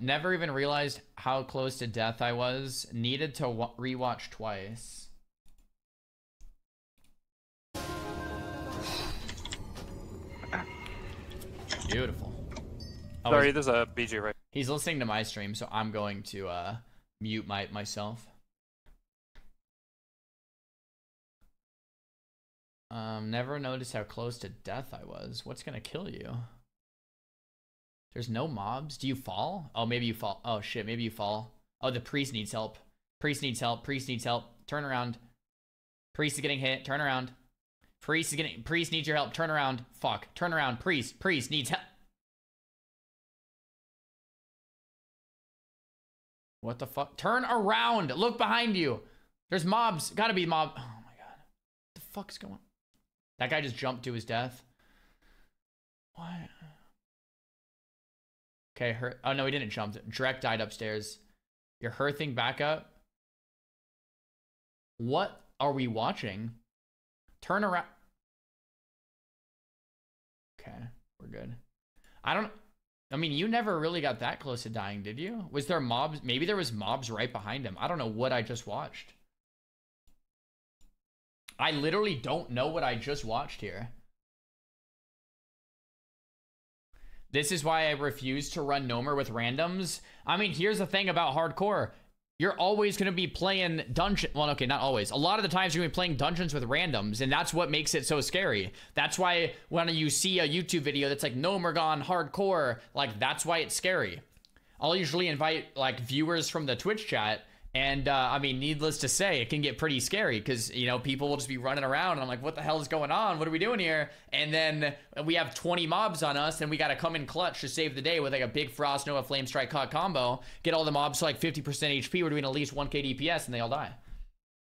never even realized how close to death I was. Needed to wa- rewatch twice. Beautiful. Oh, Sorry, there's a BG right. he's listening to my stream, so I'm going to uh, mute my myself. Um, never noticed how close to death I was. What's gonna kill you? There's no mobs. Do you fall? Oh, maybe you fall. Oh shit, maybe you fall. Oh, the priest needs help. Priest needs help. Priest needs help. Turn around. Priest is getting hit. Turn around. Priest is getting. Priest needs your help. Turn around. Fuck. Turn around. Priest. Priest needs help. What the fuck? Turn around. Look behind you. There's mobs. Gotta be mob. Oh my god. What the fuck's going? On? That guy just jumped to his death. What? Okay, her. Oh no, he didn't jump. Drek died upstairs. You're hearthing back up. What are we watching? Turn around. Okay, we're good. I don't. I mean, you never really got that close to dying, did you? Was there mobs? Maybe there was mobs right behind him. I don't know what I just watched. I literally don't know what I just watched here. This is why I refuse to run Gnomer with randoms. I mean, here's the thing about hardcore. You're always going to be playing dungeon. Well, okay, not always. A lot of the times you're going to be playing dungeons with randoms, and that's what makes it so scary. That's why when you see a YouTube video that's like Gnomer gone hardcore, like that's why it's scary. I'll usually invite like viewers from the Twitch chat and uh, I mean, needless to say, it can get pretty scary because you know people will just be running around, and I'm like, "What the hell is going on? What are we doing here?" And then we have 20 mobs on us, and we got to come in clutch to save the day with like a big frost Nova flame strike combo, get all the mobs to like 50% HP. We're doing at least 1k DPS, and they all die.